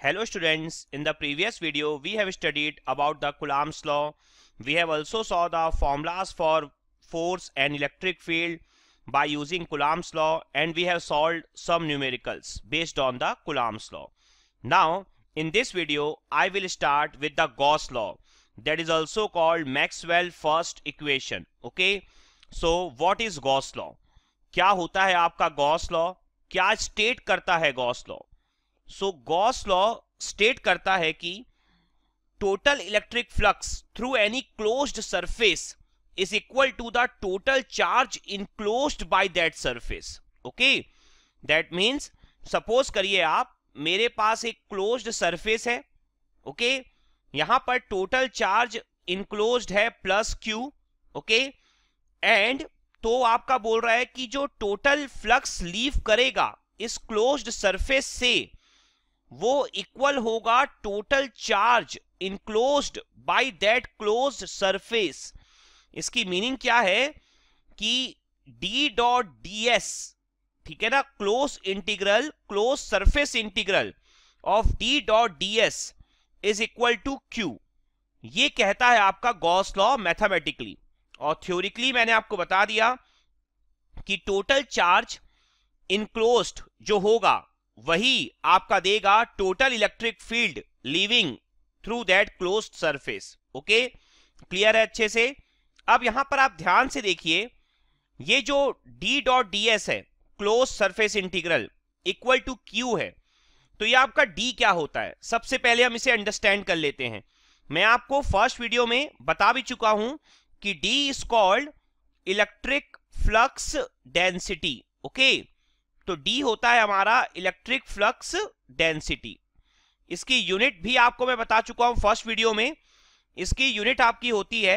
Hello students, in the previous video we have studied about the Coulomb's law. We have also saw the formulas for force and electric field by using Coulomb's law and we have solved some numericals based on the Coulomb's law. Now in this video I will start with the Gauss law that is also called Maxwell first equation. Okay, so what is Gauss law? क्या होता है आपका Gauss law क्या state करता है Gauss law so Gauss law state करता है कि total electric flux through any closed surface is equal to the total charge enclosed by that surface okay that means suppose करिए आप मेरे पास एक क्लोज्ड सरफेस है ओके okay? यहाँ पर टोटल चार्ज इनक्लोज्ड है प्लस क्यू ओके एंड तो आपका बोल रहा है कि जो टोटल फ्लक्स लीव करेगा इस क्लोज्ड सरफेस से वो इक्वल होगा total charge enclosed by that closed surface इसकी मीनिंग क्या है? कि d डॉट डी एस ठीक है ना? Close integral close surface integral of d dot D S is equal to Q ये कहता है आपका गॉस लॉ मैथमेटिकली और थ्योरिकली मैंने आपको बता दिया कि टोटल चार्ज इनक्लोज्ड जो होगा वही आपका देगा total electric field living through that close surface okay clear है अच्छे से? अब यहाँ पर आप ध्यान से देखिए, ये जो d डॉट डी है close surface integral equal to Q है तो ये आपका d क्या होता है? सबसे पहले हम इसे अंडरस्टैंड कर लेते हैं। मैं आपको फ़र्स्ट वीडियो में बता भी चुका हूँ कि d is called electric flux density okay तो d होता है हमारा इलेक्ट्रिक फ्लक्स डेंसिटी इसकी यूनिट भी आपको मैं बता चुका हूँ फ़र्स्ट वीडियो में। इसकी यूनिट आपकी होती है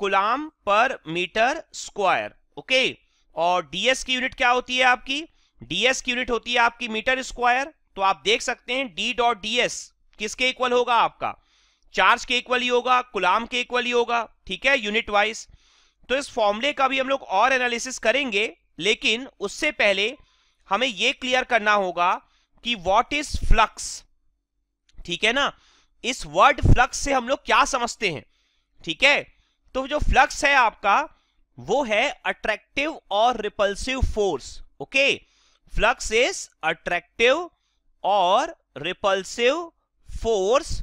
कुलाम पर मीटर स्क्वायर ओके और ds की यूनिट क्या होती है आपकी? ds की यूनिट होती है आपकी मीटर स्क्वायर तो आप देख सकते हैं डी डॉट डी किसके इक्वल होगा आपका? चार्ज के इक्वल ही होगा, कुलाम के इक्वल ही होगा, ठीक है यूनिट वाइज तो इस फॉर्मूले का भी हम लोग और एनालिसिस करेंगे, लेकिन उससे पहले हमें यह क्लियर करना होगा कि व्हाट इज़ फ्लक्स ठीक है ना? इस वर्ड फ्लक्स से हम लोग क्या समझते हैं? ठीक है? तो जो फ्लक्स है आपका, वो है अट्रैक्टिव और repulsive force okay flux is attractive और रिपल्सिव फोर्स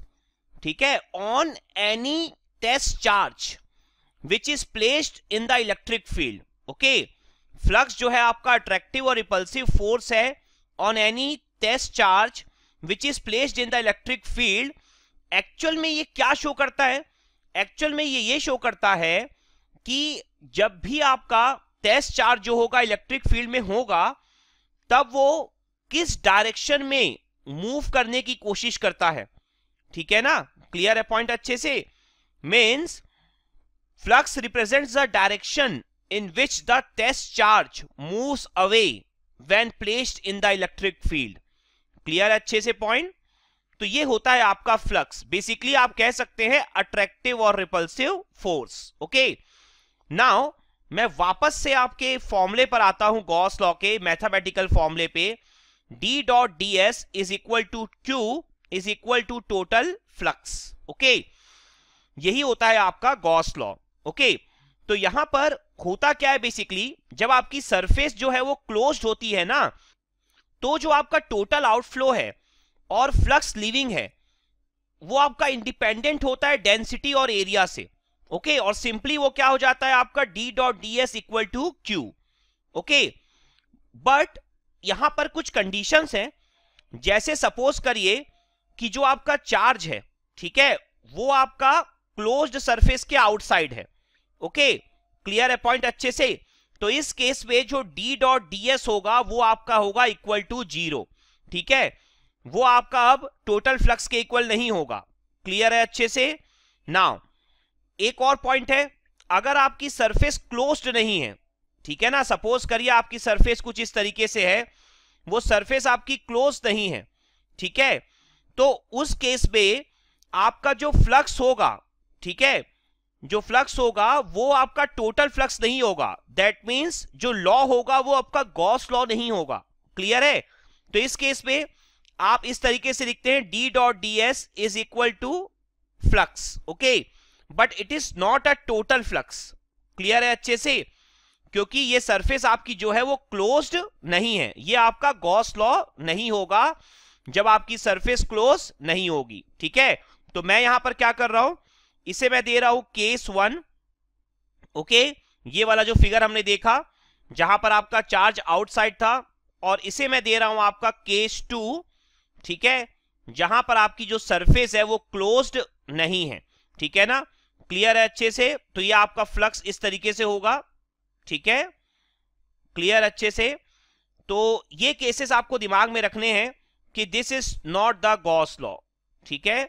ठीक है? On any test charge which is placed in the electric field okay flux जो है आपका अट्रैक्टिव और रिपल्सिव फोर्स है on any test charge which is placed in the electric field actual में ये क्या शो करता है? एक्चुअल में ये ये शो करता है कि जब भी आपका टेस्ट चार्ज जो होगा इलेक्ट्रिक फ़ील्ड में होगा, तब वो किस डायरेक्शन में मूव करने की कोशिश करता है। ठीक है ना? क्लियर है पॉइंट अच्छे से? Means flux represents the direction in which the test charge moves away when placed in the electric field clear अच्छे से पॉइंट तो ये होता है आपका फ्लक्स बेसिकली आप कह सकते हैं अट्रैक्टिव और रिपल्सिव फोर्स ओके नाउ मैं वापस से आपके फॉर्मूले पर आता हूँ गॉस लॉ के मैथमेटिकल फॉर्मूले पे. D dot D S is equal to Q is equal to total flux okay यही होता है आपका गॉस लॉ ओके तो यहाँ पर होता क्या है बेसिकली जब आपकी सरफेस जो है वो क्लोज होती है ना तो जो आपका टोटल आउटफ्लो है और फ्लक्स लिविंग है, वो आपका इंडिपेंडेंट होता है डेंसिटी और एरिया से ओके okay? और सिंपली वो क्या हो जाता है आपका d dot D S equal to Q okay but यहाँ पर कुछ कंडीशंस हैं, जैसे सपोज़ करिए कि जो आपका चार्ज है, ठीक है? वो आपका क्लोज्ड सरफेस के आउटसाइड है ओके क्लियर है पॉइंट अच्छे से तो इस केस में जो डी डॉट डी एस होगा, वो आपका होगा इक्वल टू ज़ीरो ठीक है? वो आपका अब टोटल फ्लक्स के इक्वल नहीं होगा क्लियर है अच्छे से? नाउ एक और पॉइंट है, अगर आपकी सरफेस क्लोज्ड नहीं है, ठीक है ना? सपोज़ करिए आपकी सरफेस कुछ इस तरीके से है, वो सरफेस आपकी क्लोज नहीं है, ठीक है? तो उस केस में आपका जो फ्लक्स होगा, ठीक है? जो फ्लक्स होगा, वो आपका टोटल फ्लक्स नहीं होगा। दैट मींस जो लॉ होगा, वो आपका गॉस लॉ नहीं होगा। क्लियर है? तो इस केस में आप इस तरीके से लिखते हैं D dot D S is equal to flux okay but it is not a total flux clear है अच्छे से? क्योंकि ये सरफेस आपकी जो है, वो क्लोज्ड नहीं है। ये आपका गॉस लॉ नहीं होगा, जब आपकी सरफेस क्लोज नहीं होगी। ठीक है? तो मैं यहाँ पर क्या कर रहा हूँ? इसे मैं दे रहा हूँ केस वन। ओके, ये वाला जो फिगर हमने देखा, जहाँ पर आपका चार्ज आउटसाइड था, और इसे मैं दे रहा हूँ आपका केस टू, ठीक है? जहाँ पर आपकी जो सरफेस है वो क्लोज्ड नहीं है, ठीक है ना? क्लियर है अच्छे से तो ये आपका फ्लक्स इस तरीके से होगा, ठीक है? क्लियर अच्छे से। तो ये केसेस आपको दिमाग में रखने हैं कि this is not the Gauss law ठीक है?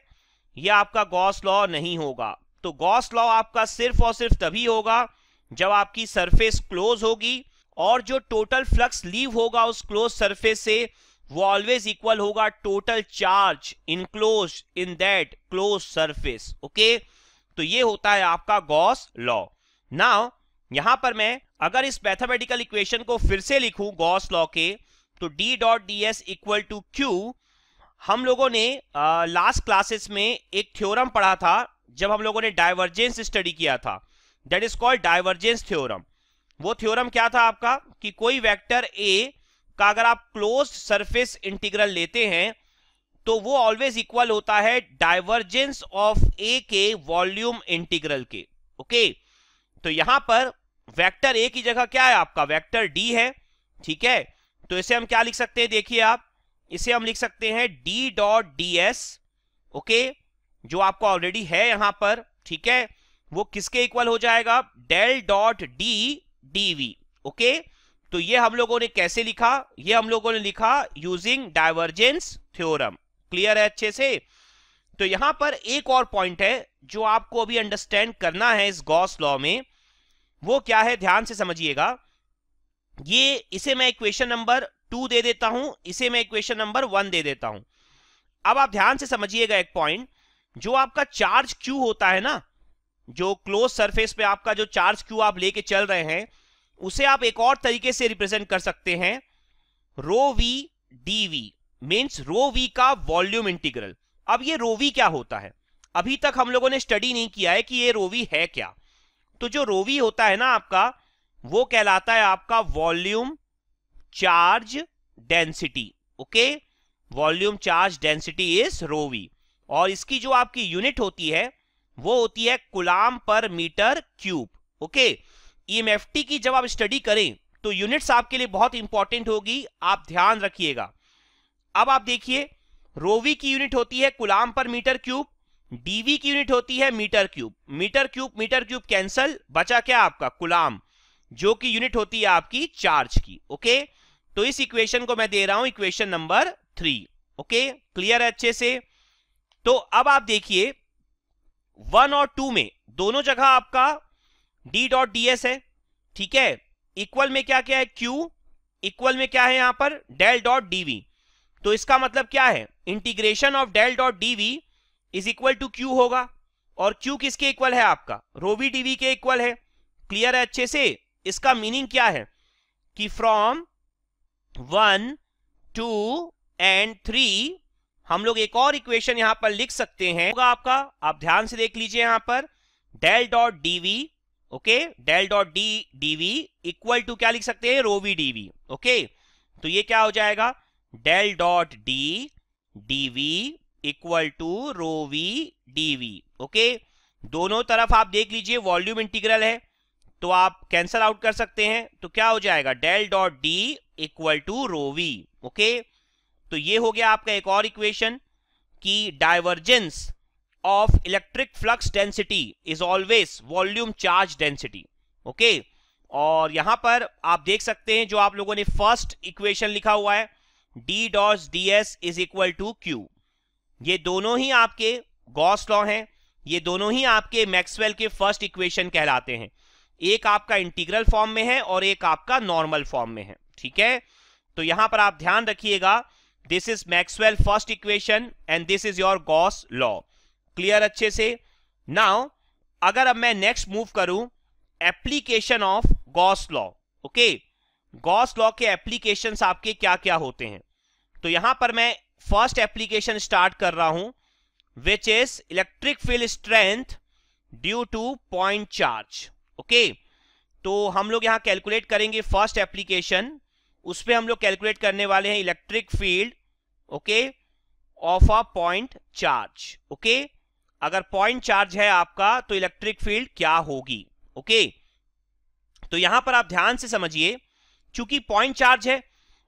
ये आपका गॉस लॉ नहीं होगा। तो गॉस लॉ आपका सिर्फ़ और सिर्फ़ तभी होगा जब आपकी सरफेस क्लोज होगी और जो टोटल फ्लक्स लीव होगा उस क्लोज सरफेस से वो ऑलवेज इक्वल होगा total charge enclose in that close surface okay तो ये होता है आपका गॉस लॉ। नाउ यहाँ पर मैं अगर इस मैथमेटिकल इक्वेशन को फिर से लिखूं गॉस लॉ के तो d dot D S equal to Q हम लोगों ने लास्ट क्लासेस में एक थ्योरम पढ़ा था, जब हम लोगों ने डाइवर्जेंस स्टडी किया था। That is called divergence theorem वो थ्योरम क्या था आपका? कि कोई वेक्टर ए का अगर आप क्लोज सरफेस इंटीग्रल लेते हैं तो वो ऑलवेज इक्वल होता है डाइवर्जेंस ऑफ़ ए के वॉल्यूम इंटीग्रल के। ओके तो यहाँ पर वेक्टर ए की जगह क्या है आपका? वेक्टर डी है। ठीक है? तो इसे हम क्या लिख सकते हैं? देखिए आप। इसे हम लिख सकते हैं D dot D S okay जो आपको ऑलरेडी है यहाँ पर, ठीक है? वो किसके इक्वल हो जाएगा? Del dot D D V okay तो ये हम लोगों ने कैसे लिखा? ये हम लोगों ने लिखा यूजिंग डाइवर्जेंस थ्योरम क्लियर है अच्छे से? तो यहाँ पर एक और पॉइंट है जो आपको अभी अंडरस्टैंड करना है इस गॉस लॉ में। वो क्या है? ध्यान से समझिएगा। ये, इसे मैं इक्वेशन नंबर टू दे देता हूँ, इसे मैं इक्वेशन नंबर वन दे देता हूँ। अब आप ध्यान से समझिएगा एक पॉइंट जो आपका चार्ज क्यू होता है ना, जो क्लोज सरफेस पे आपका जो चार्ज क्यू आप लेके चल रहे हैं, उसे आप एक और तरीके से रिप्रेजेंट कर सकते हैं rho V D V means rho V का वॉल्यूम इंटीग्रल अब ये रो वी क्या होता है? अभी तक हम लोगों ने स्टडी नहीं किया है कि ये रोवी है क्या। तो जो रोवी होता है ना आपका, वो कहलाता है आपका volume charge density okay volume charge density is rho V और इसकी जो आपकी यूनिट होती है, वो होती है कुलाम पर मीटर क्यूब ओके ईएमएफटी की जब आप स्टडी करें तो यूनिट्स आपके लिए बहुत इंपॉर्टेंट होगी, आप ध्यान रखिएगा। अब आप देखिए रोवी की यूनिट होती है coulomb per metre cube D V की यूनिट होती है metre cube. Metre cube metre cube cancel बचा क्या आपका? कुलाम, जो कि यूनिट होती है आपकी चार्ज की ओके तो इस इक्वेशन को मैं दे रहा हूँ equation number three okay clear है अच्छे से? तो अब आप देखिए वन और टू में, दोनों जगह आपका डी डॉट डी एस है। ठीक है? इक्वल में क्या क्या है? क्यू इक्वल में क्या है यहाँ पर? डेल डॉट डीवी तो इसका मतलब क्या है? Integration of del dot D V is equal to Q होगा। और क्यू किसके इक्वल है आपका? रोवी डीवी के इक्वल है। क्लियर है अच्छे से? इसका मीनिंग क्या है? कि from one, two and three. हम लोग एक और इक्वेशन यहाँ पर लिख सकते हैं। होगा आपका, आप ध्यान से देख लीजिए यहाँ पर। Del dot D V, okay? Del dot D, D V equal to क्या लिख सकते हैं? Rho V D V okay? तो ये क्या हो जाएगा? Del dot D, D V equal to rho V D V, okay? दोनों तरफ़ आप देख लीजिए, वॉल्यूम इंटीग्रल है। तो आप कैंसल आउट कर सकते हैं। तो क्या हो जाएगा? Del dot D equal to rho V okay तो ये हो गया आपका एक और इक्वेशन कि divergence of electric flux density is always volume charge density okay और यहाँ पर आप देख सकते हैं जो आप लोगों ने फ़र्स्ट इक्वेशन लिखा हुआ है D dot D S is equal to Q ये दोनों ही आपके गॉस लॉ हैं, ये दोनों ही आपके मैक्सवेल के फ़र्स्ट इक्वेशन कहलाते हैं। एक आपका इंटीग्रल फॉर्म में है और एक आपका नॉर्मल फॉर्म में है, ठीक है? तो यहाँ पर आप ध्यान रखिएगा this is Maxwell first equation and this is your Gauss law clear अच्छे से? नाउ अगर अब मैं नेक्स्ट मूव करूँ application of Gauss law okay Gauss law के एप्लीकेशन आपके क्या क्या होते हैं? तो यहाँ पर मैं फ़र्स्ट एप्लीकेशन स्टार्ट कर रहा हूँ which is electric field strength due to point charge okay? तो हम लोग यहाँ कैलकुलेट करेंगे फ़र्स्ट एप्लीकेशन उस पर हम लोग कैलकुलेट करने वाले हैं electric field okay? Of a point charge okay? अगर पॉइंट चार्ज है आपका तो इलेक्ट्रिक फ़ील्ड क्या होगी, ओके? तो यहाँ पर आप ध्यान से समझिए, चूँकि पॉइंट चार्ज है,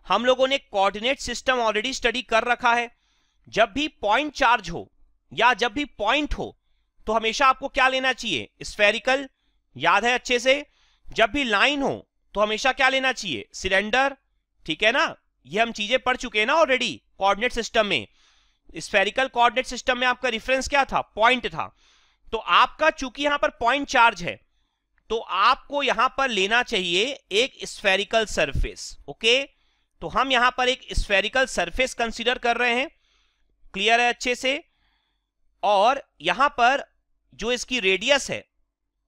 हम लोगों ने कोऑर्डिनेट सिस्टम ऑलरेडी स्टडी कर रखा है। जब भी पॉइंट चार्ज हो या जब भी पॉइंट हो तो हमेशा आपको क्या लेना चाहिए? स्फेरिकल याद है अच्छे से? जब भी लाइन हो तो हमेशा क्या लेना चाहिए? सिलेंडर? ठीक है ना? ये हम चीज़ें पढ़ चुके हैं ना ऑलरेडी कोऑर्डिनेट सिस्टम में। स्फेरिकल कोऑर्डिनेट सिस्टम में आपका रेफरेंस क्या था? पॉइंट था। तो आपका चूँकि यहाँ पर पॉइंट चार्ज है तो आपको यहाँ पर लेना चाहिए एक स्फेरिकल सरफेस ओके तो हम यहाँ पर एक स्फेरिकल सरफेस कंसीडर कर रहे हैं। क्लियर है अच्छे से? और यहाँ पर जो इसकी रेडियस है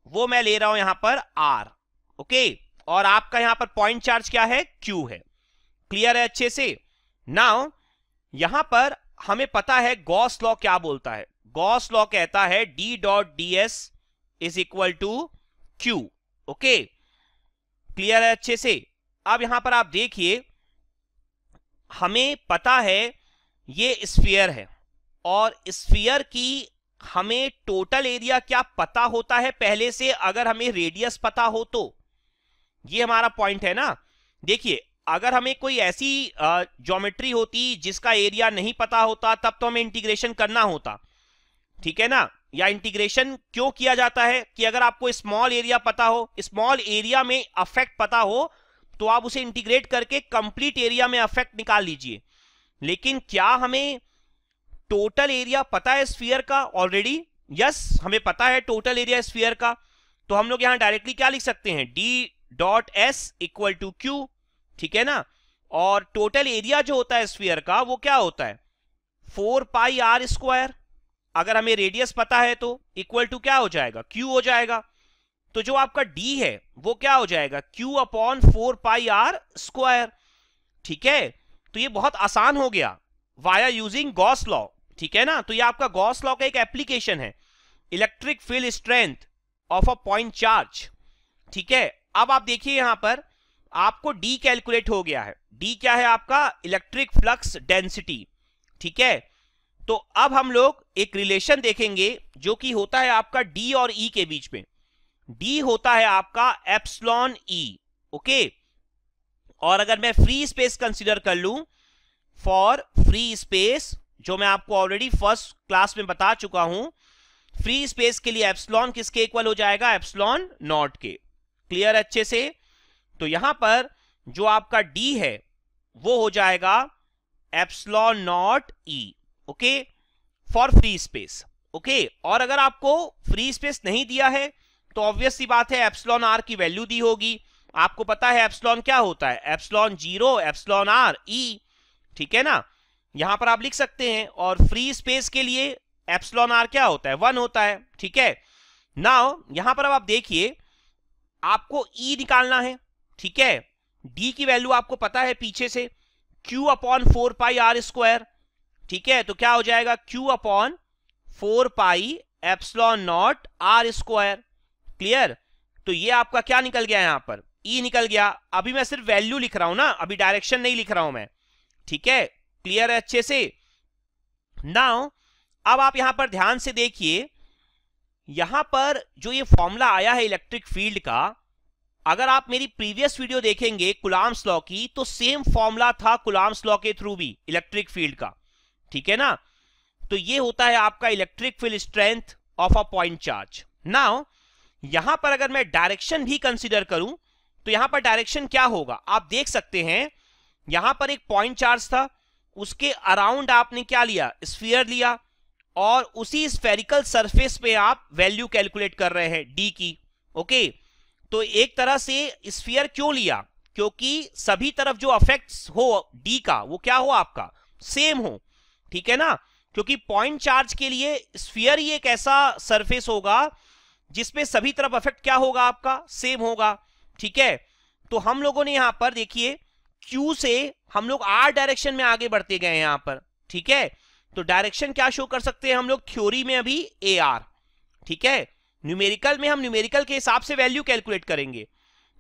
वो मैं ले रहा हूँ यहाँ पर आर ओके और आपका यहाँ पर पॉइंट चार्ज क्या है? क्यू है। क्लियर है अच्छे से? नाउ यहाँ पर हमें पता है गॉस लॉ क्या बोलता है। गॉस लॉ कहता है D dot D S is equal to Q okay clear है अच्छे से? अब यहाँ पर आप देखिए, हमें पता है ये स्फीयर है और स्फीयर की हमें टोटल एरिया क्या पता होता है पहले से? अगर हमें रेडियस पता हो तो। ये हमारा पॉइंट है ना? देखिए, अगर हमें कोई ऐसी ज्योमेट्री होती जिसका एरिया नहीं पता होता, तब तो हमें इंटीग्रेशन करना होता। ठीक है ना? या इंटीग्रेशन क्यों किया जाता है? कि अगर आपको स्मॉल एरिया पता हो स्मॉल एरिया में अफेक्ट पता हो तो आप उसे इंटीग्रेट करके कंप्लीट एरिया में अफेक्ट निकाल लीजिए। लेकिन क्या हमें टोटल एरिया पता है स्फीयर का ऑलरेडी यस yes, हमें पता है टोटल एरिया स्फीयर का। तो हम लोग यहाँ डायरेक्टली क्या लिख सकते हैं? D dot S equal to Q ठीक है ना? और टोटल एरिया जो होता है स्फीयर का वो क्या होता है? Four pi R square. अगर हमें रेडियस पता है तो इक्वल टू क्या हो जाएगा? क्यू हो जाएगा। तो जो आपका डी है वो क्या हो जाएगा? Q upon four pi R square. ठीक है? तो ये बहुत आसान हो गया। वाया यूजिंग गॉस लॉ ठीक है ना? तो ये आपका गॉस लॉ का एक एप्लीकेशन है। Electric field strength of a point charge ठीक है? अब आप देखिए यहाँ पर, आपको डी कैलकुलेट हो गया है। डी क्या है आपका? इलेक्ट्रिक फ्लक्स डेंसिटी ठीक है? तो अब हम लोग एक रिलेशन देखेंगे, जो कि होता है आपका डी और ई e के बीच में। डी होता है आपका एप्सलॉन ई ओके और अगर मैं फ्री स्पेस कंसीडर कर लू फॉर फ्री स्पेस जो मैं आपको ऑलरेडी फ़र्स्ट क्लास में बता चुका हूँ फ्री स्पेस के लिए एप्सलॉन किसके इक्वल हो जाएगा? एप्सलॉन नॉट के। क्लियर अच्छे से? तो यहाँ पर जो आपका डी है, वो हो जाएगा epsilon naught E okay for free space okay और अगर आपको फ्री स्पेस नहीं दिया है तो ऑब्वियस सी बात है एप्सलॉन आर की वैल्यू दी होगी। आपको पता है एप्सलॉन क्या होता है? Epsilon zero epsilon R E ठीक है ना? यहाँ पर आप लिख सकते हैं, और फ्री स्पेस के लिए एप्सलॉन आर क्या होता है? वन होता है, ठीक है? नाउ यहाँ पर अब आप देखिए, आपको ई e निकालना है, ठीक है? डी की वैल्यू आपको पता है पीछे से Q upon four pi R square ठीक है? तो क्या हो जाएगा? Q upon four pi epsilon naught R square clear तो ये आपका क्या निकल गया यहाँ पर? ई e निकल गया। अभी मैं सिर्फ़ वैल्यू लिख रहा हूँ ना, अभी डायरेक्शन नहीं लिख रहा हूँ मैं, ठीक है? क्लियर है अच्छे से। नाउ अब आप यहाँ पर ध्यान से देखिए, यहाँ पर जो ये फॉर्मूला आया है इलेक्ट्रिक फ़ील्ड का, अगर आप मेरी प्रीवियस वीडियो देखेंगे कुलाम्स लॉ की तो सेम फॉर्मूला था कुलाम्स लॉ के थ्रू भी इलेक्ट्रिक फ़ील्ड का। ठीक है ना? तो ये होता है आपका electric field strength of a point charge now यहाँ पर अगर मैं डायरेक्शन भी कंसिडर करूँ तो यहाँ पर डायरेक्शन क्या होगा? आप देख सकते हैं, यहाँ पर एक पॉइंट चार्ज था उसके अराउंड आपने क्या लिया? स्फीयर लिया और उसी स्फेरिकल सरफेस पे आप वैल्यू कैलकुलेट कर रहे हैं डी की ओके तो एक तरह से स्फीयर क्यों लिया? क्योंकि सभी तरफ़ जो अफेक्ट्स हो डी का, वो क्या हो आपका? सेम हो, ठीक है ना? क्योंकि पॉइंट चार्ज के लिए स्फीयर ही एक ऐसा सरफेस होगा जिसपे सभी तरफ़ अफेक्ट क्या होगा आपका? सेम होगा, ठीक है? तो हम लोगों ने यहाँ पर देखिए क्यू से हम लोग आर डायरेक्शन में आगे बढ़ते गए यहाँ पर, ठीक है? तो डायरेक्शन क्या शो कर सकते हैं हम लोग? थ्योरी में अभी ए आर ठीक है? न्यूमेरिकल में हम न्यूमेरिकल के हिसाब से वैल्यू कैलकुलेट करेंगे।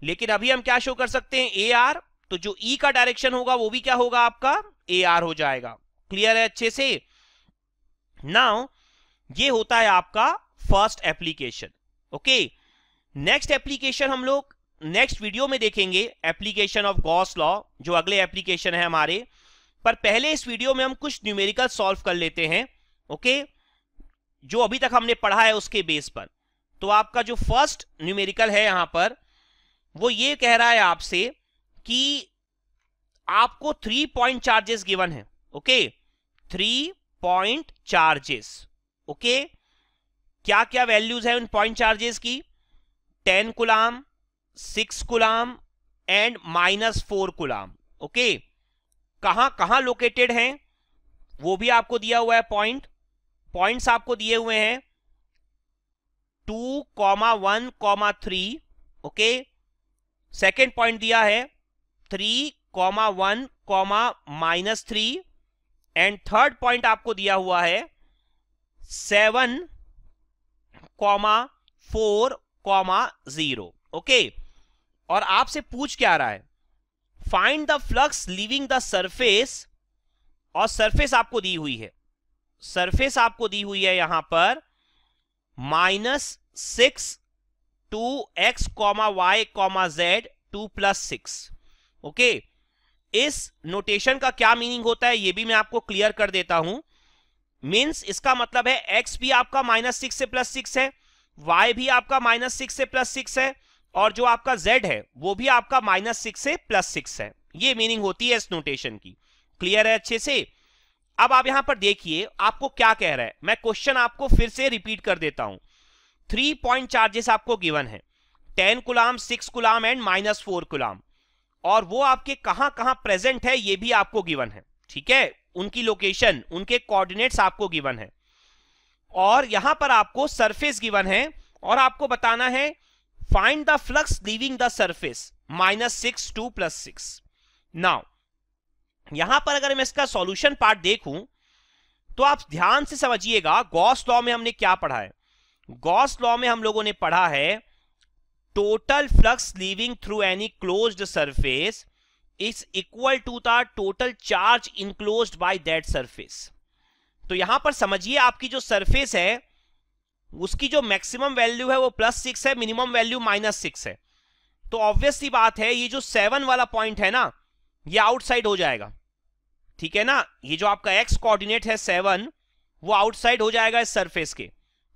लेकिन अभी हम क्या शो कर सकते हैं? ए आर तो जो ई e का डायरेक्शन होगा, वो भी क्या होगा आपका? ए आर हो जाएगा। क्लियर है अच्छे से? नाउ ये होता है आपका first application okay next application हम लोग नेक्स्ट वीडियो में देखेंगे एप्लीकेशन ऑफ़ गॉस लॉ जो अगले एप्लीकेशन है हमारे। पर पहले इस वीडियो में हम कुछ न्यूमेरिकल सॉल्व कर लेते हैं ओके जो अभी तक हमने पढ़ा है उसके बेस पर। तो आपका जो फ़र्स्ट न्यूमेरिकल है यहाँ पर, वो ये कह रहा है आपसे कि आपको थ्री पॉइंट चार्जेस गिवन है okay three point charges okay क्या क्या वैल्यूज़ है उन पॉइंट चार्जेस की? Ten coulomb six coulomb and minus four coulomb okay? कहाँ कहाँ लोकेटेड हैं? वो भी आपको दिया हुआ है पॉइंट पॉइंट्स आपको दिए हुए हैं। Two, comma one, comma three, okay? Second point दिया है। Three, comma one, comma minus three, and third point आपको दिया हुआ है। Seven, comma four, comma zero, okay? और आपसे पूछ क्या रहा है? Find the flux leaving the surface और सरफेस आपको दी हुई है। सरफेस आपको दी हुई है यहाँ पर minus six to X comma Y comma Z to plus six okay इस नोटेशन का क्या मीनिंग होता है ये भी मैं आपको क्लियर कर देता हूँ। मीन्स इसका मतलब है एक्स भी आपका माइनस सिक्स से प्लस सिक्स है वाई भी आपका माइनस सिक्स से प्लस सिक्स है और जो आपका जेड है, वो भी आपका माइनस सिक्स से प्लस सिक्स है। ये मीनिंग होती है इस नोटेशन की। क्लियर है अच्छे से? अब आप यहाँ पर देखिए, आपको क्या कह रहा है? मैं क्वेश्चन आपको फिर से रिपीट कर देता हूँ। थ्री पॉइंट चार्जेस आपको गिवन है। Ten coulomb six coulomb and minus four coulomb और वो आपके कहाँ कहाँ प्रेजेंट है, ये भी आपको गिवन है। ठीक है? उनकी लोकेशन उनके कोऑर्डिनेट्स आपको गिवन है। और यहाँ पर आपको सरफेस गिवन है और आपको बताना है find the flux leaving the surface minus six to plus six now यहाँ पर अगर मैं इसका सॉल्यूशन पार्ट देखूँ तो आप ध्यान से समझिएगा गॉस लॉ में हमने क्या पढ़ा है? गॉस लॉ में हम लोगों ने पढ़ा है total flux leaving through any closed surface is equal to the total charge enclose by that surface तो यहाँ पर समझिए, आपकी जो सरफेस है उसकी जो मैक्सिमम वैल्यू है वो प्लस सिक्स है मिनिमम वैल्यू माइनस सिक्स है। तो ऑब्वियस सी बात है, ये जो सेवन वाला पॉइंट है ना, ये आउटसाइड हो जाएगा। ठीक है ना? ये जो आपका एक्स कोऑर्डिनेट है सेवन वो आउटसाइड हो जाएगा इस सरफेस के।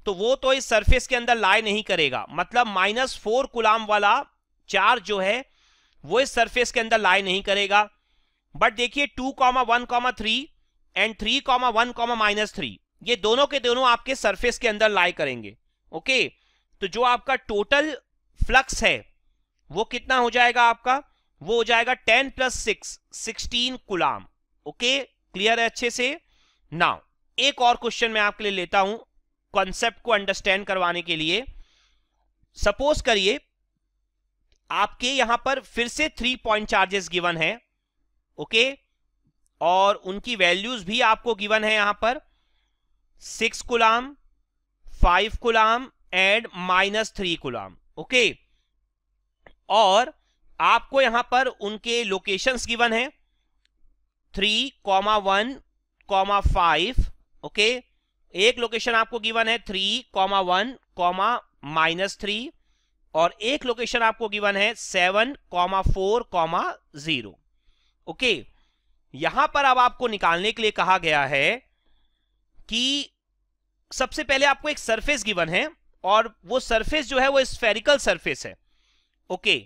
तो वो तो इस सरफेस के अंदर लाई नहीं करेगा। मतलब माइनस फोर कुलाम वाला चार्ज जो है, वो इस सरफेस के अंदर लाई नहीं करेगा। बट देखिए two comma one comma three and three comma one comma minus three ये दोनों के दोनों आपके सरफेस के अंदर लाई करेंगे ओके तो जो आपका टोटल फ्लक्स है, वो कितना हो जाएगा आपका? वो हो जाएगा ten plus six sixteen coulomb okay clear है अच्छे से? नाउ एक और क्वेश्चन मैं आपके लिए लेता हूँ कॉन्सेप्ट को अंडरस्टैंड करवाने के लिए। सपोज़ करिए, आपके यहाँ पर फिर से थ्री पॉइंट चार्जेस गिवन है ओके और उनकी वैल्यूज़ भी आपको गिवन है यहाँ पर। Six coulomb five coulomb and minus three coulomb okay? और आपको यहाँ पर उनके लोकेशंस गिवन है। Three, comma one, comma five, okay? एक लोकेशन आपको गिवन है, three, comma one, comma minus three, और एक लोकेशन आपको गिवन है, seven, comma four, comma zero, okay? यहाँ पर अब आपको निकालने के लिए कहा गया है कि सबसे पहले आपको एक सरफेस गिवन है और वो सरफेस जो है वो स्फेरिकल सरफेस है। ओके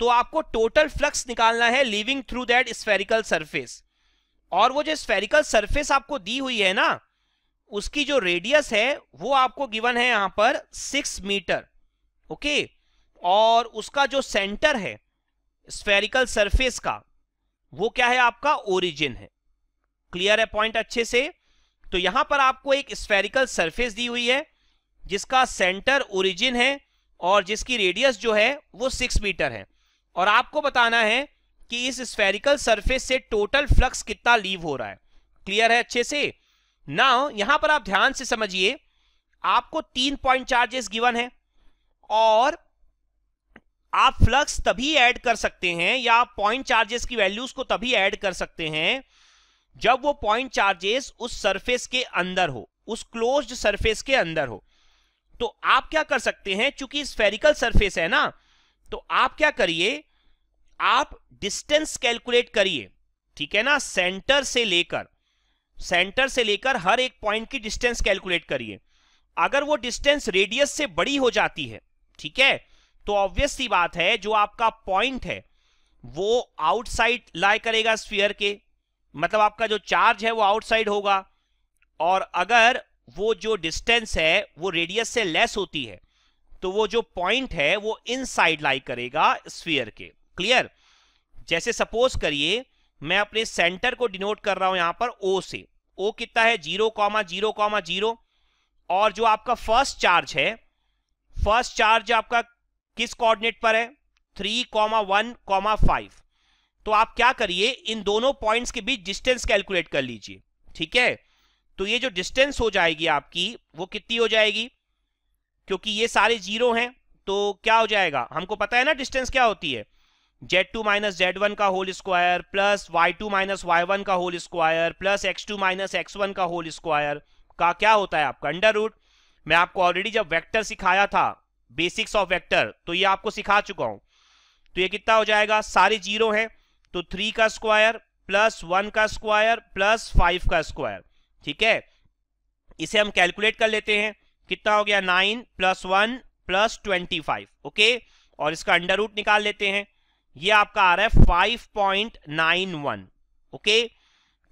तो आपको टोटल फ्लक्स निकालना है leaving through that spherical surface और वो जो स्फेरिकल सरफेस आपको दी हुई है ना, उसकी जो रेडियस है, वो आपको गिवन है यहाँ पर सिक्स मीटर ओके और उसका जो सेंटर है स्फेरिकल सरफेस का, वो क्या है आपका ओरिजिन है। क्लियर है पॉइंट अच्छे से? तो यहाँ पर आपको एक स्फेरिकल सरफेस दी हुई है, जिसका सेंटर ओरिजिन है और जिसकी रेडियस जो है वो सिक्स मीटर है। और आपको बताना है कि इस स्फेरिकल सरफेस से टोटल फ्लक्स कितना लीव हो रहा है। क्लियर है अच्छे से? ना यहाँ पर आप ध्यान से समझिए, आपको तीन पॉइंट चार्जेस गिवन है और आप फ्लक्स तभी ऐड कर सकते हैं या पॉइंट चार्जेस की वैल्यूज़ को तभी ऐड कर सकते हैं जब वो पॉइंट चार्जेस उस सरफेस के अंदर हो, उस क्लोज्ड सरफेस के अंदर हो तो आप क्या कर सकते हैं? चूँकि स्फेरिकल सरफेस है ना तो आप क्या करिए? आप डिस्टेंस कैलकुलेट करिए, ठीक है ना? सेंटर से लेकर सेंटर से लेकर हर एक पॉइंट की डिस्टेंस कैलकुलेट करिए। अगर वो डिस्टेंस रेडियस से बड़ी हो जाती है, ठीक है? तो ऑब्वियस सी बात है, जो आपका पॉइंट है, वो आउटसाइड लाई करेगा स्फीयर के मतलब आपका जो चार्ज है वो आउटसाइड होगा और अगर वो जो डिस्टेंस है, वो रेडियस से लेस होती है तो वो जो पॉइंट है, वो इनसाइड लाई करेगा स्फीयर के। क्लियर जैसे सपोज़ करिए, मैं अपने सेंटर को डिनोट कर रहा हूँ यहाँ पर ओ से। ओ कितना है? Zero comma zero comma zero और जो आपका फ़र्स्ट चार्ज है फ़र्स्ट चार्ज आपका किस कोऑर्डिनेट पर है? Three comma one comma five तो आप क्या करिए, इन दोनों पॉइंट्स के बीच डिस्टेंस कैलकुलेट कर लीजिए, ठीक है? तो ये जो डिस्टेंस हो जाएगी आपकी, वो कितनी हो जाएगी? क्योंकि ये सारे ज़ीरो हैं तो क्या हो जाएगा? हमको पता है ना डिस्टेंस क्या होती है? Z two minus Z one का whole square plus Y two minus Y one का whole square plus X two minus X one का होल स्क्वायर का क्या होता है आपका? अंडर रूट मैं आपको ऑलरेडी जब वेक्टर सिखाया था बेसिक्स ऑफ़ वेक्टर तो ये आपको सिखा चुका हूँ। तो ये कितना हो जाएगा? सारे ज़ीरो हैं। तो थ्री का स्क्वायर प्लस वन का स्क्वायर प्लस फाइव का स्क्वायर ठीक है? इसे हम कैलकुलेट कर लेते हैं। कितना हो गया? Nine plus one plus twenty five okay और इसका अंडर रूट निकाल लेते हैं। ये आपका आ रहा है five point nine one okay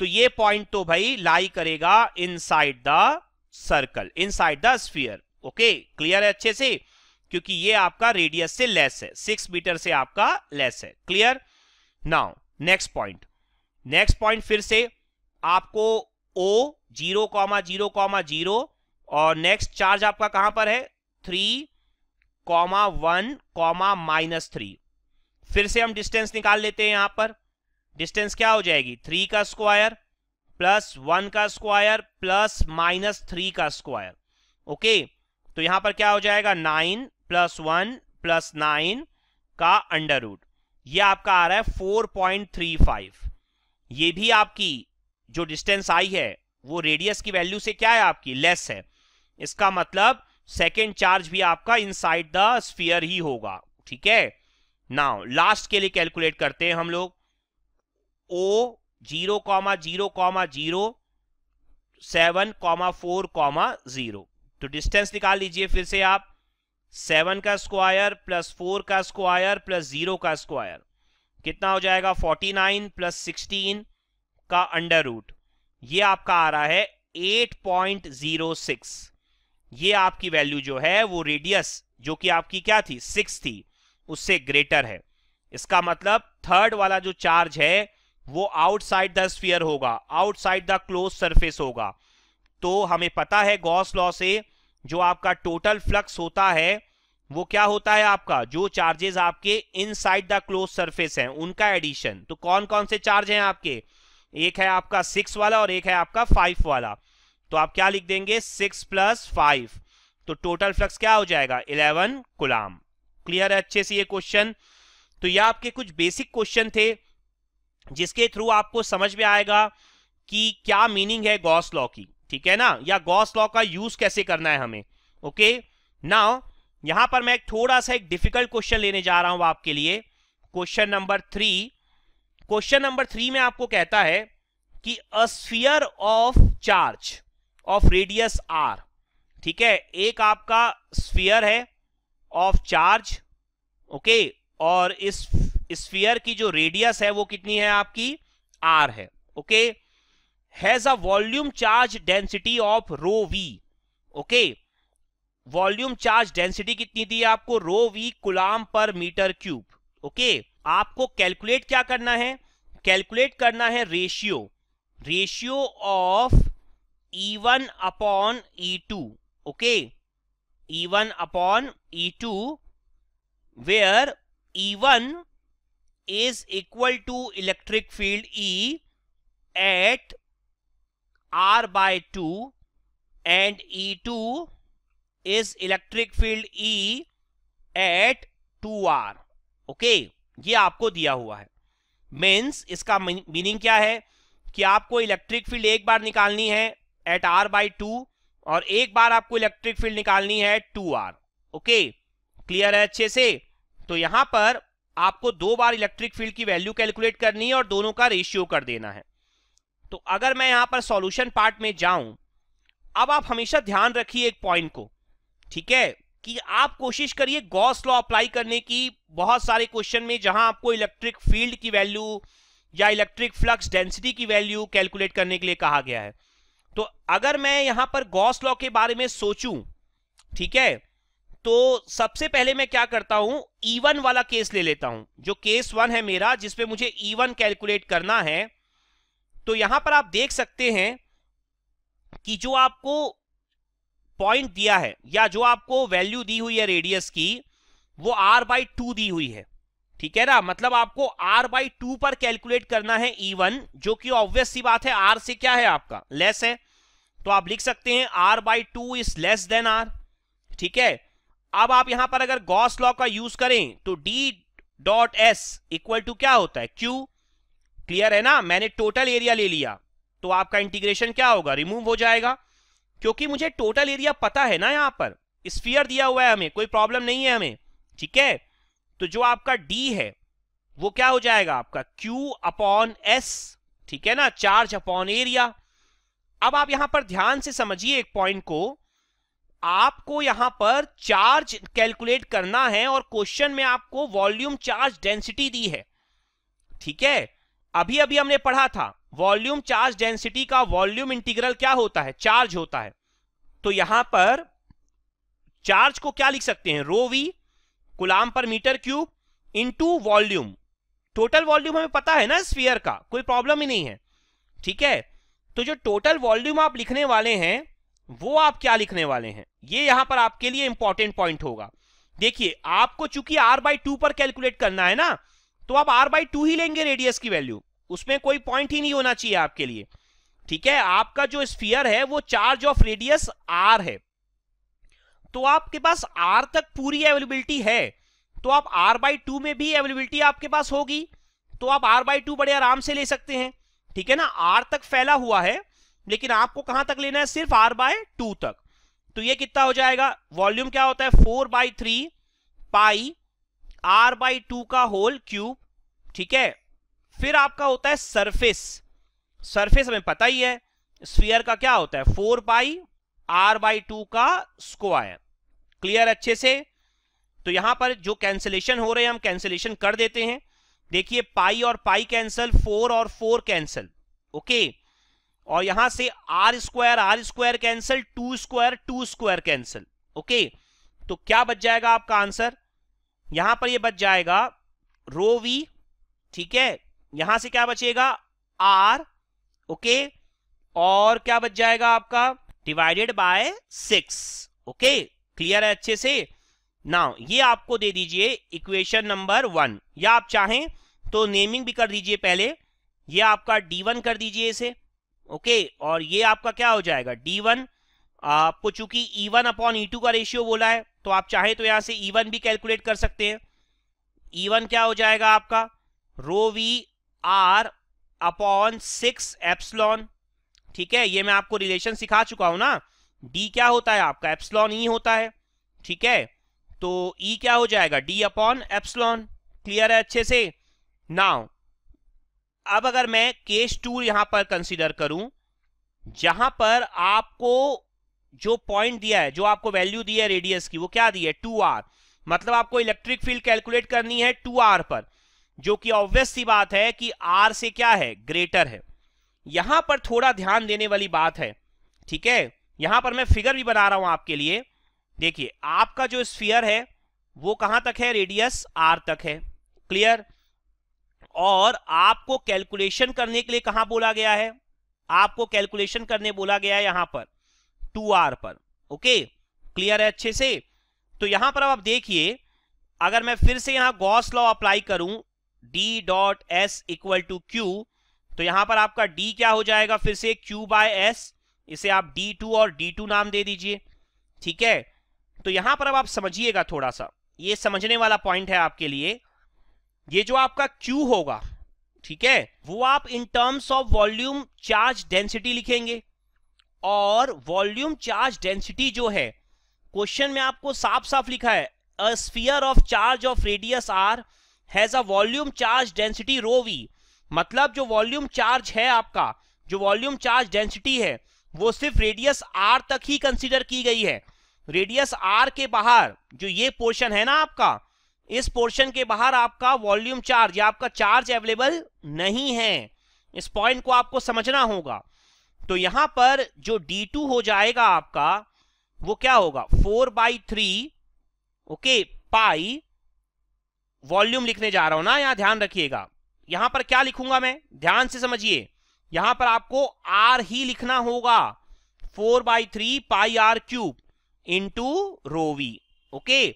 तो ये पॉइंट तो भाई लाई करेगा inside the circle inside the sphere okay clear है अच्छे से? क्योंकि ये आपका रेडियस से लेस है। सिक्स मीटर से आपका लेस है। Clear now next point next point फिर से आपको O zero comma zero comma zero और नेक्स्ट चार्ज आपका कहाँ पर है? Three comma one comma minus three फिर से हम डिस्टेंस निकाल लेते हैं यहाँ पर। डिस्टेंस क्या हो जाएगी? थ्री का स्क्वायर प्लस वन का स्क्वायर प्लस माइनस थ्री का स्क्वायर ओके तो यहाँ पर क्या हो जाएगा? Nine plus one plus nine का अंडर रूट ये आपका आ रहा है फोर पॉइंट थ्री फाइव। ये भी आपकी जो डिस्टेंस आई है, वो रेडियस की वैल्यू से क्या है आपकी? लेस है। इसका मतलब सेकेंड चार्ज भी आपका इनसाइड द स्फीयर ही होगा। ठीक है? नाउ लास्ट के लिए कैलकुलेट करते हैं हम लोग। O zero comma zero comma zero seven comma four comma zero तो डिस्टेंस निकाल लीजिए फिर से आप। सेवन का स्क्वायर प्लस फोर का स्क्वायर प्लस ज़ीरो का स्क्वायर, कितना हो जाएगा? फोर्टी नाइन प्लस सिक्सटीन का अंडर रूट। ये आपका आ रहा है एट पॉइंट ज़ीरो सिक्स। ये आपकी वैल्यू जो है, वो रेडियस जो कि आपकी क्या थी? सिक्स थी, उससे ग्रेटर है। इसका मतलब थर्ड वाला जो चार्ज है, वो आउटसाइड द स्फीयर होगा, आउटसाइड द क्लोज सरफेस होगा। तो हमें पता है गॉस लॉ से जो आपका टोटल फ्लक्स होता है, वो क्या होता है आपका? जो चार्जेस आपके इनसाइड द क्लोज सरफेस हैं, उनका एडिशन तो कौन कौन से चार्ज हैं आपके? एक है आपका सिक्स वाला और एक है आपका फाइव वाला. तो आप क्या लिख देंगे? सिक्स प्लस फाइव तो टोटल फ्लक्स क्या हो जाएगा? इलेवन गुलाम क्लियर है अच्छे से ये क्वेश्चन तो ये आपके कुछ बेसिक क्वेश्चन थे, जिसके थ्रू आपको समझ में आएगा कि क्या मीनिंग है गॉस लॉ की. ठीक है ना? या गॉस लॉ का यूज़ कैसे करना है हमें? ओके नाउ यहाँ पर मैं थोड़ा सा एक डिफ़िकल्ट क्वेश्चन लेने जा रहा हूँ आपके लिए। Question number three question number three में आपको कहता है कि a sphere of charge of radius R ठीक है? एक आपका स्फीयर है ऑफ़ चार्ज ओके और इस स्फीयर की जो रेडियस है वो कितनी है आपकी? आर है okay has a volume charge density of rho v okay volume charge density कितनी दी है आपको? Rho v coulomb per metre cube okay आपको कैलकुलेट क्या करना है? कैलकुलेट करना है ratio ratio of E one upon E two okay E1 upon E2 where E1 is equal to electric field E at r by 2 and E2 is electric field E at 2r okay okay? ये आपको दिया हुआ है। Means इसका meaning क्या है? कि आपको इलेक्ट्रिक फ़ील्ड एक बार निकालनी है एट आर बाई टू और एक बार आपको इलेक्ट्रिक फ़ील्ड निकालनी है टू आर ओके क्लियर है अच्छे से? तो यहाँ पर आपको दो बार इलेक्ट्रिक फ़ील्ड की वैल्यू कैलकुलेट करनी है और दोनों का रेशियो कर देना है। तो अगर मैं यहाँ पर सॉल्यूशन पार्ट में जाऊँ, अब आप हमेशा ध्यान रखिए एक पॉइंट को, ठीक है? कि आप कोशिश करिए गॉस लॉ अप्लाई करने की बहुत सारे क्वेश्चन में जहाँ आपको इलेक्ट्रिक फ़ील्ड की वैल्यू या इलेक्ट्रिक फ्लक्स डेंसिटी की वैल्यू कैलकुलेट करने के लिए कहा गया है। तो अगर मैं यहाँ पर गॉस लॉ के बारे में सोचूं, ठीक है? तो सबसे पहले मैं क्या करता हूँ? इवन वाला केस ले लेता हूँ, जो केस वन है मेरा, जिसपे मुझे इवन कैलकुलेट करना है। तो यहाँ पर आप देख सकते हैं कि जो आपको पॉइंट दिया है, या जो आपको वैल्यू दी हुई है रेडियस की, वो आर बाई टू दी हुई है। ठीक है ना? मतलब आपको आर बाई टू पर कैलकुलेट करना है इवन जो कि ऑब्वियस सी बात है आर से क्या है आपका? लेस है। तो आप लिख सकते हैं R by two is less than R ठीक है? अब आप यहाँ पर अगर गॉस लॉ का यूज़ करें तो D dot S equal to क्या होता है? क्यू क्लियर है ना? मैंने टोटल एरिया ले लिया। तो आपका इंटीग्रेशन क्या होगा? रिमूव हो जाएगा। क्योंकि मुझे टोटल एरिया पता है ना यहाँ पर। स्फीयर दिया हुआ है हमें। कोई प्रॉब्लम नहीं है हमें। ठीक है? तो जो आपका डी है, वो क्या हो जाएगा आपका? क्यू अपॉन एस ठीक है ना? चार्ज अपॉन एरिया अब आप यहाँ पर ध्यान से समझिए एक पॉइंट को। आपको यहाँ पर चार्ज कैलकुलेट करना है और क्वेश्चन में आपको वॉल्यूम चार्ज डेंसिटी दी है। ठीक है? अभी अभी हमने पढ़ा था, वॉल्यूम चार्ज डेंसिटी का वॉल्यूम इंटीग्रल क्या होता है? चार्ज होता है। तो यहाँ पर चार्ज को क्या लिख सकते हैं? Rho v coulomb per metre cube into volume. Total volume हमें पता है ना स्फीयर का, कोई प्रॉब्लम ही नहीं है। ठीक है? तो जो टोटल वॉल्यूम आप लिखने वाले हैं, वो आप क्या लिखने वाले हैं? ये यहाँ पर आपके लिए इंपॉर्टेंट पॉइंट होगा। देखिए, आपको चूँकि आर बाई टू पर कैलकुलेट करना है ना तो आप आर बाई टू ही लेंगे रेडियस की वैल्यू उसमें कोई पॉइंट ही नहीं होना चाहिए आपके लिए। ठीक है? आपका जो स्फीयर है, वो चार्ज ऑफ़ रेडियस आर है। तो आपके पास आर तक पूरी अवेलेबिलिटी है। तो आप आर बाई टू में भी अवेलेबिलिटी आपके पास होगी। तो आप आर बाई टू बड़े आराम से ले सकते हैं। ठीक है ना? आर तक फैला हुआ है, लेकिन आपको कहाँ तक लेना है? सिर्फ़ आर बाय टू तक। तो ये कितना हो जाएगा? वॉल्यूम क्या होता है? Four by three pi R by two का होल क्यूब ठीक है? फिर आपका होता है सरफेस सरफेस हमें पता ही है स्फीयर का क्या होता है? Four by R by two का स्क्वायर क्लियर अच्छे से? तो यहाँ पर जो कैंसिलेशन हो रहे हैं, हम कैंसिलेशन कर देते हैं। देखिए पाई और पाई कैंसल फोर और फोर कैंसल ओके और यहाँ से R square R square cancel two square two square cancel okay तो क्या बच जाएगा आपका आंसर यहाँ पर ये बच जाएगा रो वी ठीक है? यहाँ से क्या बचेगा? आर ओके और क्या बच जाएगा आपका? Divided by six okay clear है अच्छे से? नाउ ये आपको दे दीजिए इक्वेशन नंबर वन या आप चाहें तो नेमिंग भी कर दीजिए पहले। ये आपका डी वन कर दीजिए इसे ओके और ये आपका क्या हो जाएगा? डी वन आपको चूँकि E one upon E two का रेशियो बोला है तो आप चाहे तो यहाँ से ई वन भी कैलकुलेट कर सकते हैं। ई वन क्या हो जाएगा आपका? Rho v R upon six epsilon ठीक है, ये मैं आपको रिलेशन सिखा चुका हूँ ना। डी क्या होता है आपका? एप्सलॉन ई होता है। ठीक है तो ई e क्या हो जाएगा? डी अपॉन एप्सलॉन क्लियर है अच्छे से? नाउ अब अगर मैं केस टू यहाँ पर कंसीडर करूँ, जहाँ पर आपको जो पॉइंट दिया है, जो आपको वैल्यू दी है रेडियस की, वो क्या दी है? टू आर मतलब आपको इलेक्ट्रिक फ़ील्ड कैलकुलेट करनी है टू आर पर, जो कि ऑब्वियस सी बात है कि आर से क्या है? ग्रेटर है। यहाँ पर थोड़ा ध्यान देने वाली बात है, ठीक है? यहाँ पर मैं फिगर भी बना रहा हूँ आपके लिए। देखिए, आपका जो स्फीयर है, वो कहाँ तक है? रेडियस आर तक है। क्लियर और आपको कैलकुलेशन करने के लिए कहाँ बोला गया है? आपको कैलकुलेशन करने बोला गया है यहाँ पर। टू आर पर। ओके? क्लियर है अच्छे से? तो यहाँ पर अब आप देखिए, अगर मैं फिर से यहाँ गॉस लॉ अप्लाई करूँ D dot S equal to Q तो यहाँ पर आपका डी क्या हो जाएगा फिर से? क्यू बाय एस इसे आप डी टू और डी टू नाम दे दीजिए। ठीक है? तो यहाँ पर अब आप समझिएगा थोड़ा सा ये समझने वाला पॉइंट है आपके लिए। ये जो आपका क्यू होगा, ठीक है? वो आप in terms of volume charge density लिखेंगे। और वॉल्यूम चार्ज डेंसिटी जो है, क्वेश्चन में आपको साफ़ साफ़ लिखा है a sphere of charge of radius R has a volume charge density rho v मतलब जो वॉल्यूम चार्ज है आपका, जो वॉल्यूम चार्ज डेंसिटी है, वो सिर्फ़ रेडियस आर तक ही कंसीडर की गई है। रेडियस आर के बाहर जो ये पोर्शन है ना आपका, इस पोर्शन के बाहर आपका वॉल्यूम चार्ज या आपका चार्ज अवेलेबल नहीं है। इस पॉइंट को आपको समझना होगा। तो यहाँ पर जो D2 हो जाएगा आपका, वो क्या होगा? Four by three okay pi volume लिखने जा रहा हूँ ना, यहाँ ध्यान रखिएगा। यहाँ पर क्या लिखूँगा मैं? ध्यान से समझिए। यहाँ पर आपको आर ही लिखना होगा। Four by three pi R cube into rho v okay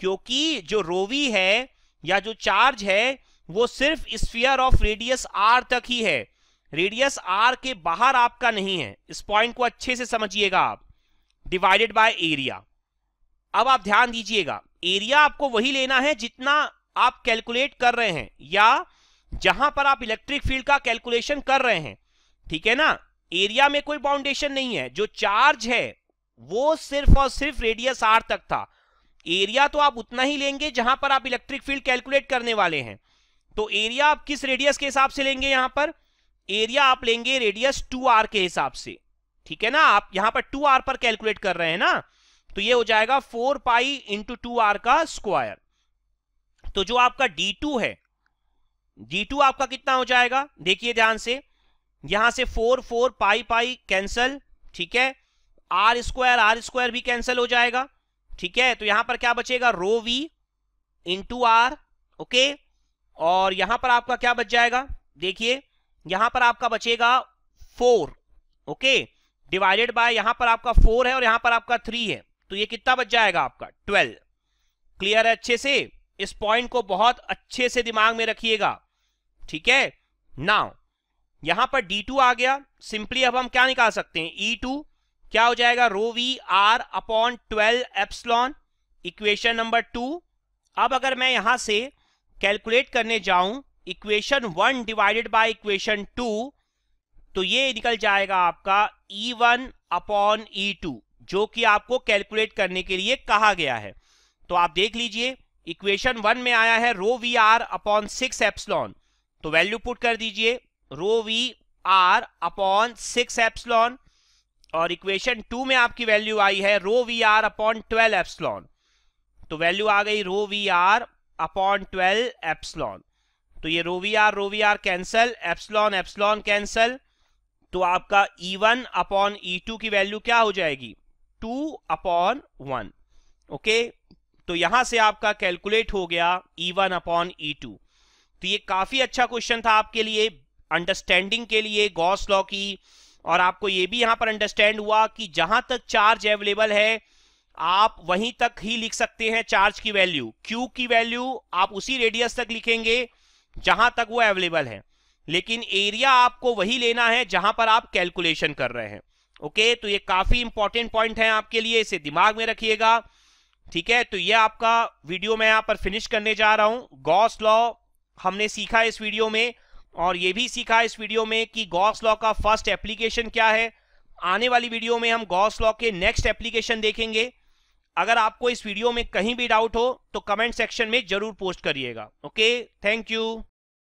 क्योंकि जो रोवी है या जो चार्ज है, वो सिर्फ़ स्फीयर ऑफ़ रेडियस आर तक ही है। रेडियस आर के बाहर आपका नहीं है। इस पॉइंट को अच्छे से समझिएगा आप। डिवाइडेड बाय एरिया अब आप ध्यान दीजिएगा। एरिया आपको वही लेना है जितना आप कैलकुलेट कर रहे हैं, या जहाँ पर आप इलेक्ट्रिक फ़ील्ड का कैलकुलेशन कर रहे हैं। ठीक है ना? एरिया में कोई बाउंडेशन नहीं है। जो चार्ज है, वो सिर्फ़ और सिर्फ़ रेडियस आर तक था। एरिया तो आप उतना ही लेंगे जहाँ पर आप इलेक्ट्रिक फ़ील्ड कैलकुलेट करने वाले हैं। तो एरिया आप किस रेडियस के हिसाब से लेंगे यहाँ पर? एरिया आप लेंगे रेडियस टू आर के हिसाब से। ठीक है ना? आप यहाँ पर टू आर पर कैलकुलेट कर रहे हैं ना तो ये हो जाएगा four pi into two R का स्क्वायर तो जो आपका डी टू है डी टू आपका कितना हो जाएगा? देखिए ध्यान से, यहाँ से four four pi pi cancel ठीक है? आर स्क्वायर आर स्क्वायर भी कैंसिल हो जाएगा, ठीक है? तो यहाँ पर क्या बचेगा? Rho v into R okay और यहाँ पर आपका क्या बच जाएगा? देखिए यहाँ पर आपका बचेगा फोर, ओके? डिवाइडेड बाय यहाँ पर आपका फोर है और यहाँ पर आपका थ्री है। तो ये कितना बच जाएगा आपका? ट्वेल्व क्लियर है अच्छे से? इस पॉइंट को बहुत अच्छे से दिमाग में रखिएगा। ठीक है? नाउ यहाँ पर D2 आ गया। सिंपली अब हम क्या निकाल सकते हैं? E2 क्या हो जाएगा? Rho v R upon twelve epsilon equation number two अब अगर मैं यहाँ से कैलकुलेट करने जाऊँ equation one divided by equation two तो ये निकल जाएगा आपका E one upon E two, जो कि आपको कैलकुलेट करने के लिए कहा गया है। तो आप देख लीजिए, इक्वेशन वन में आया है rho v R upon six epsilon तो वैल्यू पुट कर दीजिए rho v R upon six epsilon और इक्वेशन टू में आपकी वैल्यू आई है rho v R upon twelve epsilon तो वैल्यू आ गई rho v R upon twelve epsilon तो ये rho v R R cancel epsilon epsilon cancel तो आपका E one upon E two की वैल्यू क्या हो जाएगी? टू अपॉन वन ओके तो यहाँ से आपका कैलकुलेट हो गया E one upon E two तो ये काफ़ी अच्छा क्वेश्चन था आपके लिए अंडरस्टैंडिंग के लिए गॉस लॉ की, और आपको ये भी यहाँ पर अंडरस्टैंड हुआ कि जहाँ तक चार्ज अवेलेबल है, आप वहीं तक ही लिख सकते हैं चार्ज की वैल्यू क्यू की वैल्यू आप उसी रेडियस तक लिखेंगे जहाँ तक वो अवेलेबल है। लेकिन एरिया आपको वही लेना है जहाँ पर आप कैलकुलेशन कर रहे हैं। ओके तो ये काफ़ी इंपॉर्टेंट पॉइंट है आपके लिए, इसे दिमाग में रखिएगा। ठीक है तो ये आपका वीडियो मैं यहाँ पर फिनिश करने जा रहा हूँ। गॉस लॉ हमने सीखा इस वीडियो में, और ये भी सीखा इस वीडियो में कि गॉस लॉ का फ़र्स्ट एप्लीकेशन क्या है। आने वाली वीडियो में हम गॉस लॉ के नेक्स्ट एप्लीकेशन देखेंगे। अगर आपको इस वीडियो में कहीं भी डाउट हो तो कमेंट सेक्शन में ज़रूर पोस्ट करिएगा। Okay thank you